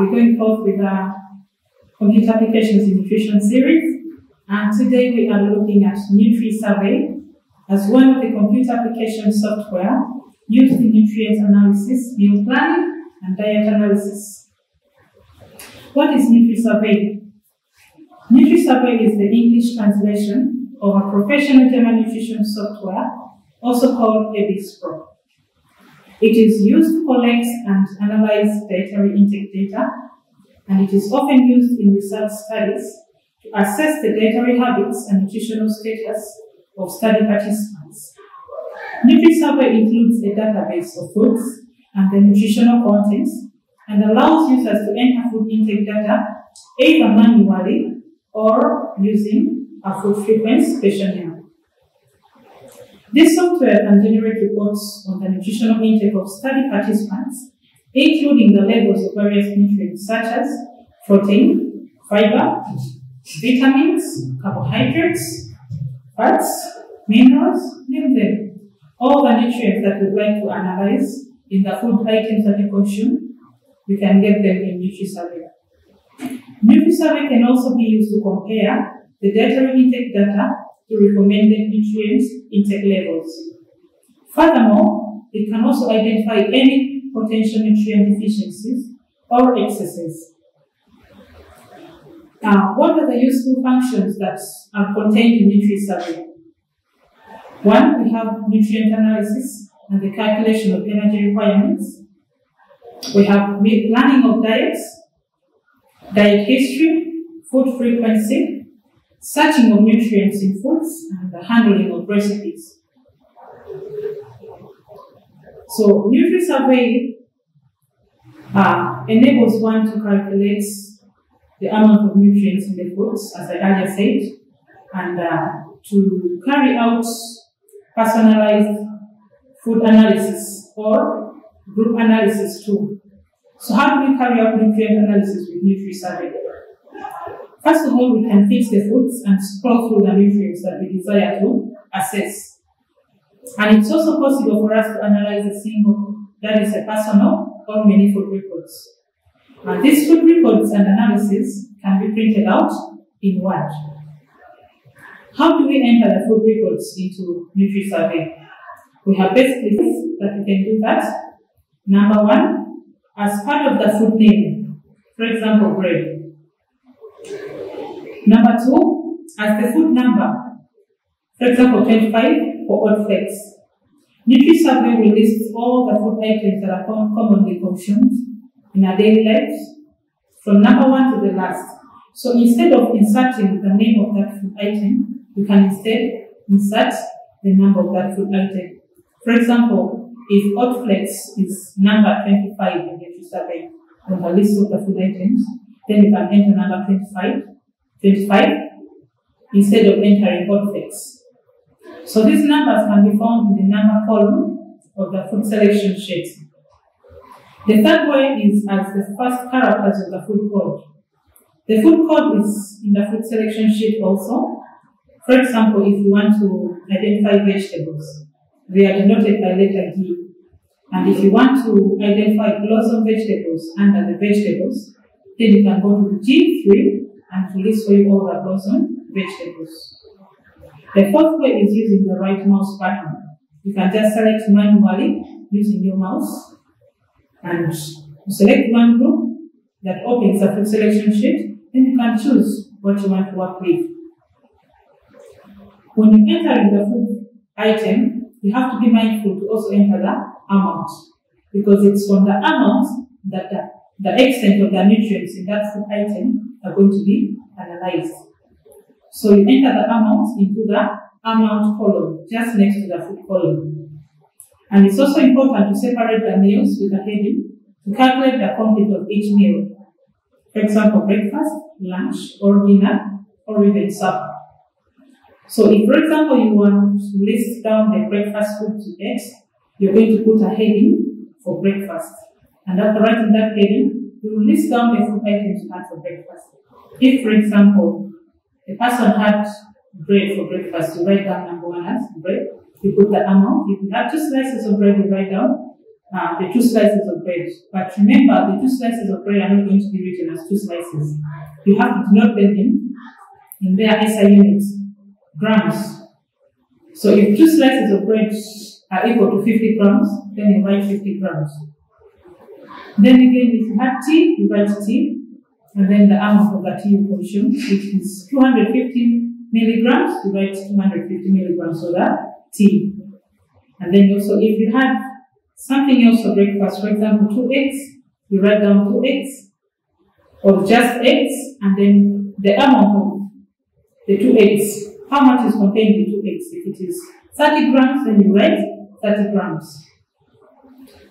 we're going forth with our Computer Applications in Nutrition series. And today we are looking at NutriSurvey as one of the computer application software used in nutrient analysis, meal planning, and diet analysis. What is NutriSurvey? NutriSurvey is the English translation of a professional German nutrition software, also called EBIS Pro. It is used to collect and analyze dietary intake data, and it is often used in research studies to assess the dietary habits and nutritional status of study participants. NutriSurvey includes a database of foods and the nutritional contents and allows users to enter food intake data either manually or using a food frequency questionnaire. This software can generate reports on the nutritional intake of study participants, including the levels of various nutrients such as protein, fiber, vitamins, carbohydrates, fats, minerals, name them. All the nutrients that we'd like to analyze in the food items that you consume, you can get them in NutriSurvey. NutriSurvey can also be used to compare the dietary intake data to recommended nutrients intake levels. Furthermore, it can also identify any potential nutrient deficiencies or excesses. Now, what are the useful functions that are contained in NutriSurvey? One, we have nutrient analysis and the calculation of energy requirements. We have planning of diets, diet history, food frequency, searching of nutrients in foods, and the handling of recipes. So, NutriSurvey uh, enables one to calculate the amount of nutrients in the foods, as I earlier said, and uh, to carry out personalized food analysis or group analysis too. So how do we carry out nutrient analysis with NutriSurvey? First of all, we can fix the foods and scroll through the nutrients that we desire to assess. And it's also possible for us to analyze a single, that is a personal or many food records. And these food records and analysis can be printed out in Word. How do we enter the food records into NutriSurvey? We have basically that we can do that. Number one, as part of the food name, for example, bread. Number two, as the food number, for example, 25 for oat flakes. NutriSurvey will list all the food items that are commonly consumed in our daily lives, from number one to the last. So instead of inserting the name of that food item, you can instead insert the number of that food item. For example, if oat flakes is number 25 in the survey on the list of the food items, then you can enter number 25 25 instead of entering oat flakes. So these numbers can be found in the number column of the food selection sheet. The third way is as the first characters of the food code. The food code is in the food selection sheet also. For example, if you want to identify vegetables, they are denoted by letter D. And if you want to identify blossom vegetables under the vegetables, then you can go to G3 and for you all the blossom vegetables. The fourth way is using the right mouse button. You can just select manually using your mouse and select one group that opens the food selection sheet, then you can choose what you want to work with. When you enter in the food item, you have to be mindful to also enter the amount because it's from the amount that the, the extent of the nutrients in that food item are going to be analyzed. So you enter the amount into the amount column, just next to the food column. And it's also important to separate the meals with a heading to calculate the content of each meal. For example, breakfast, lunch, or dinner, or even supper. So if, for example, you want to list down the breakfast food to get, you're going to put a heading for breakfast. And after writing that heading, you will list down the food items you had for breakfast. If, for example, a person had bread for breakfast, you write down number one as bread, you put the amount. If you have two slices of bread, you write down uh, the two slices of bread. But remember, the two slices of bread are not going to be written as two slices. You have to denote them in, in their SI units, grams. So if two slices of bread are equal to 50 grams, then you write 50 grams. Then again, if you have tea, you write tea, and then the amount of that you consume, which is 250 milligrams, you write 250 milligrams of that tea. And then also, if you have something else for breakfast, for example, two eggs, you write down two eggs, or just eggs, and then the amount of the two eggs, how much is contained in two eggs. If it is 30 grams, then you write 30 grams.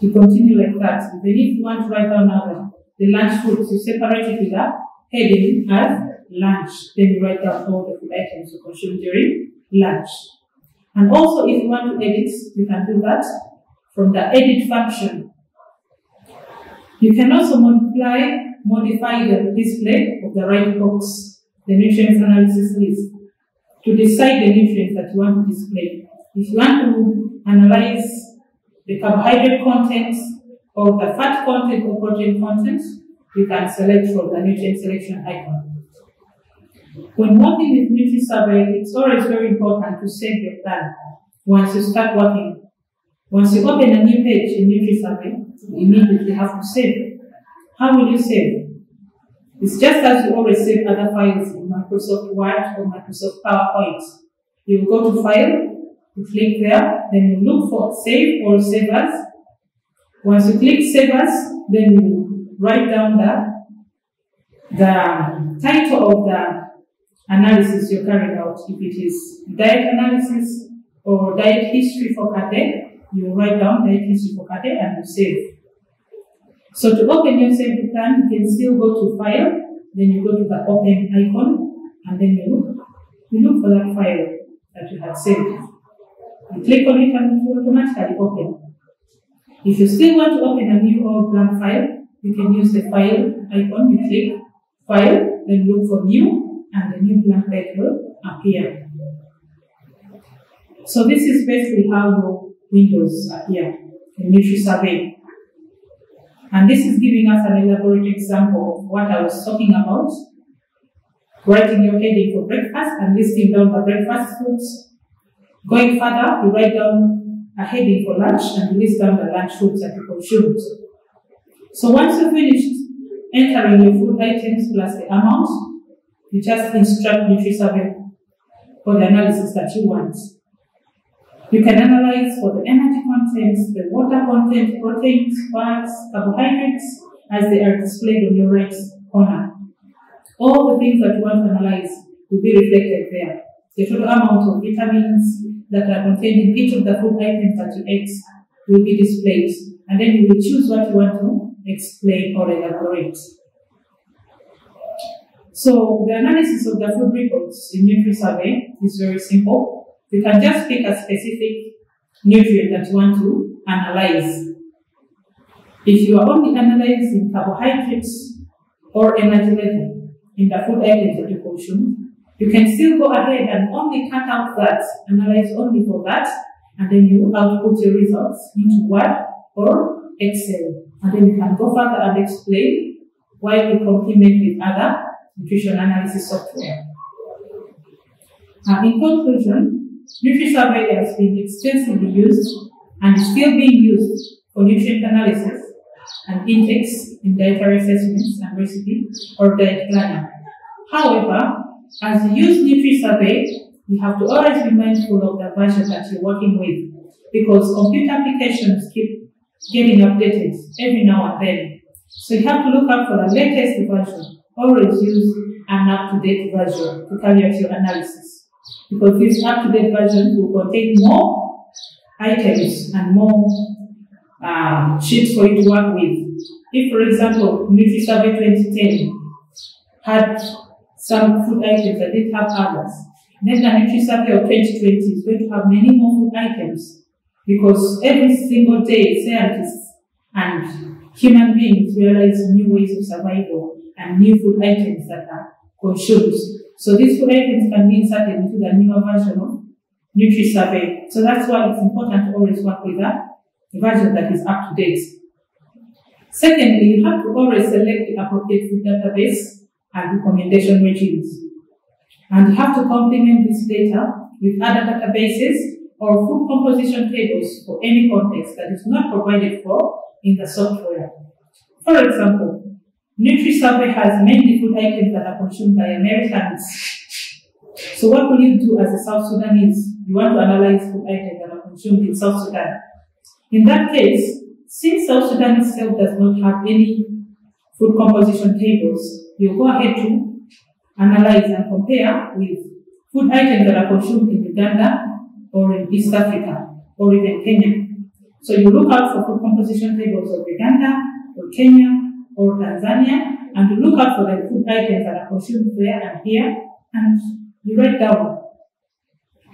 You continue like that. Then if you want to write down now the lunch foods, you separate it with a heading as lunch. Then you write down all the food items you consume during lunch. And also, if you want to edit, you can do that from the edit function. You can also multiply, modify the display of the right box, the nutrients analysis list, to decide the nutrients that you want to display. If you want to analyze the carbohydrate content or the fat content or protein content, you can select from the nutrient selection icon. When working with NutriSurvey, it's always very important to save your plan once you start working. Once you open a new page in NutriSurvey, you immediately have to save. How will you save? It's just as you always save other files in Microsoft Word or Microsoft PowerPoint. You go to File, you click there, then you look for Save or Save As. Once you click Save As, then you write down the, the title of the analysis you're carrying out. If it is diet analysis or diet history for Kate, you write down diet history for Kate and you save. So to open your saved plan, you can still go to File, then you go to the Open icon, and then you you look for that file that you have saved. You click on it and it will automatically open. If you still want to open a new or blank file, you can use the File icon, you click File, then look for New, and the new blank page will appear. So this is basically how your windows appear the in NutriSurvey. And this is giving us an elaborate example of what I was talking about. Writing your heading for breakfast and listing down the breakfast foods. Going further, you write down a heading for lunch and list down the lunch foods that you consumed. So once you've finished entering your food items plus the amount, you just instruct NutriSurvey for the analysis that you want. You can analyze for the energy contents, the water content, proteins, fats, carbohydrates, as they are displayed on your right corner. All the things that you want to analyze will be reflected there. The total amount of vitamins that are contained in each of the food items that you ate will be displayed. And then you will choose what you want to explain or elaborate. So the analysis of the food reports in NutriSurvey is very simple. You can just pick a specific nutrient that you want to analyze. If you are only analyzing carbohydrates or energy level in the food items that you consume, you can still go ahead and only cut out that, analyze only for that, and then you output your results into Word or Excel. And then you can go further and explain why you complement with other nutrition analysis software. And in conclusion, NutriSurvey has been extensively used and is still being used for nutrient analysis and intakes in dietary assessments and recipe or diet planning. However, as you use NutriSurvey, you have to always be mindful of the version that you're working with because computer applications keep getting updated every now and then. So you have to look out for the latest version. Always use an up-to-date version to carry out your analysis because this up-to-date version will contain more items and more um, sheets for you to work with. If, for example, NutriSurvey 2010 had some food items that didn't have others, then the Survey of 2020 is going to have many more food items because every single day scientists and human beings realize new ways of survival and new food items that are consumed. So these food items can be inserted into the newer version of NutriSurvey. So that's why it's important to always work with a version that is up to date. Secondly, you have to always select the appropriate food database and recommendation regimes. And you have to complement this data with other databases or food composition tables for any context that is not provided for in the software. For example, NutriSurvey has mainly food items that are consumed by Americans. So what will you do as a South Sudanese? You want to analyze food items that are consumed in South Sudan. In that case, since South Sudan itself does not have any food composition tables, you go ahead to analyze and compare with food items that are consumed in Uganda or in East Africa or even Kenya. So you look out for food composition tables of Uganda or Kenya or Tanzania and you look out for the food items that are consumed there and here and you write down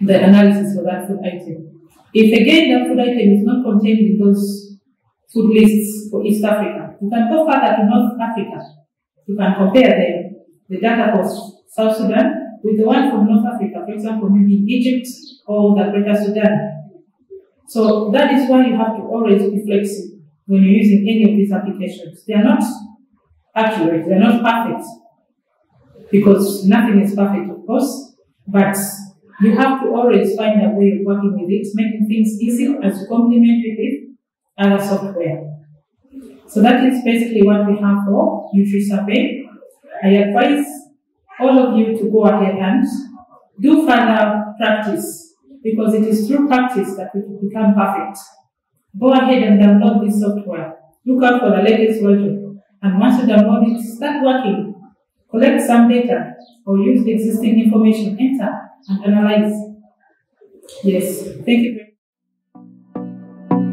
the analysis for that food item. If again that food item is not contained in those food lists for East Africa, you can go further to North Africa. You can compare the, the data for South Sudan with the one from North Africa, for example, maybe Egypt or the Greater Sudan. So that is why you have to always be flexible when you're using any of these applications. They are not accurate, they are not perfect, because nothing is perfect, of course, but you have to always find a way of working with it, making things easy as you complement with it other software. So that is basically what we have for NutriSurvey. I advise all of you to go ahead and do further practice because it is through practice that we become perfect. Go ahead and download this software. Look out for the latest version. And once you download it, start working. Collect some data or use the existing information, enter and analyze. Yes, thank you